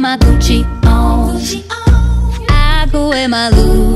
my Gucci on. I go in my Louis